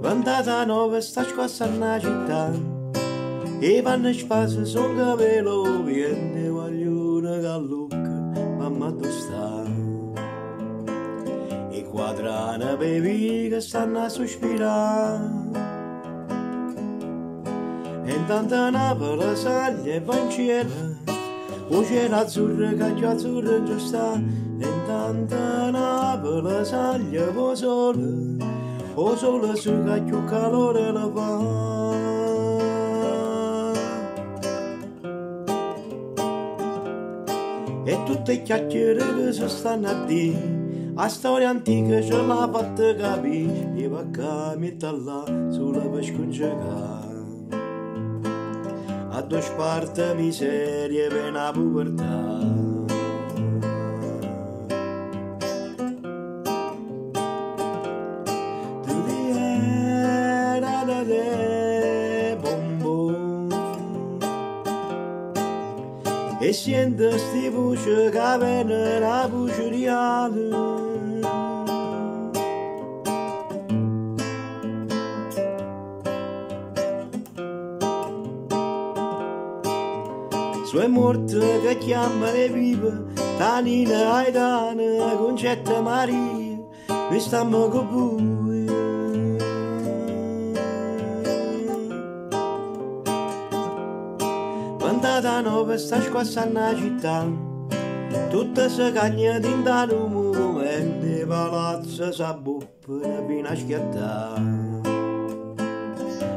Vantata nove sta scossa na città E vanno spazio son capello Viene guaglione gallucca Mamma tu sta E quadrana bevi che stanno a sospirare. E intanto Napoli saglia e va in cielo O azzurro, cacchio azzurro in giusta E intanto Napoli saglia va sole. O sole su cacchio calore la va e tutte chiacchiere che si stanno a dire a storia antica ce l'ha fatta capire. E va a mettere là sulla pescongiacà a due parti miserie per la pubertà e sento sti voce che viene la voce reale Sue morte che chiama le vive Tanina Aidana Concetta Maria Mi stiamo con voi Vantata nove sta squassa na città Tutta se cagna dintano monumento Palazzo s'abbuppano fino a schiattare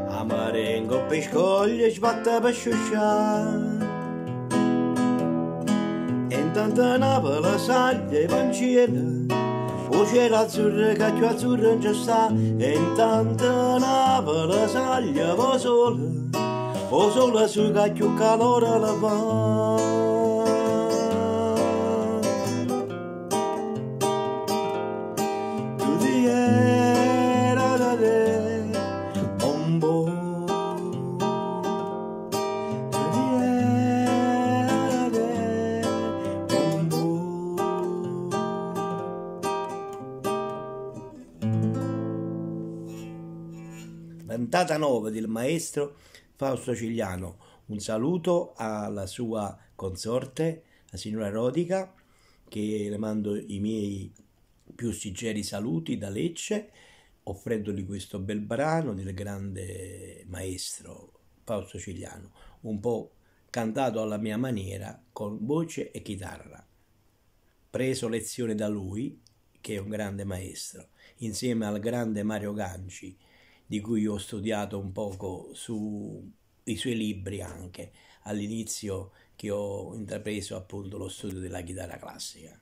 Amarengo pescoglie sbatte per sciusciare E intanto Napoli saglia e panciere o cielo azzurro, cacchio azzurro non c'è sta E intanto Napoli saglia va sola o sole su cacchio calore la va. Ventata 9 del maestro Fausto Cigliano. Un saluto alla sua consorte, la signora Rodica, che le mando i miei più sinceri saluti da Lecce, offrendogli questo bel brano del grande maestro Fausto Cigliano, un po' cantato alla mia maniera con voce e chitarra. Preso lezione da lui, che è un grande maestro, insieme al grande Mario Ganci, di cui ho studiato un poco sui suoi libri anche all'inizio che ho intrapreso appunto lo studio della chitarra classica.